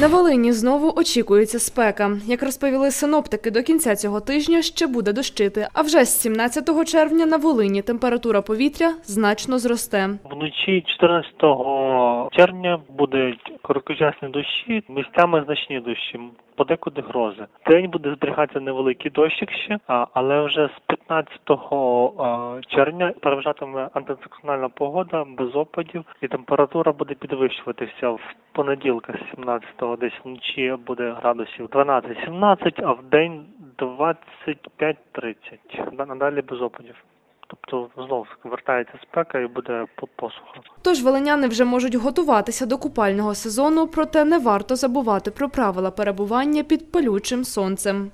На Волині знову очікується спека. Як розповіли синоптики, до кінця цього тижня ще буде дощити. А вже з 17 червня на Волині температура повітря значно зросте. Вночі 14 червня будуть короткочасні дощі, місцями значні дощі, подекуди грози. День буде зберігатися невеликий дощик ще, але вже з 15 червня переважатиме антициклональна погода без опадів, і температура буде підвищуватися в понеділка, 17-го, десь вночі буде градусів 12-17, а в день 25-30. Надалі без опадів. Тобто знов вертається спека і буде по- посуха. Тож волиняни вже можуть готуватися до купального сезону, проте не варто забувати про правила перебування під палючим сонцем.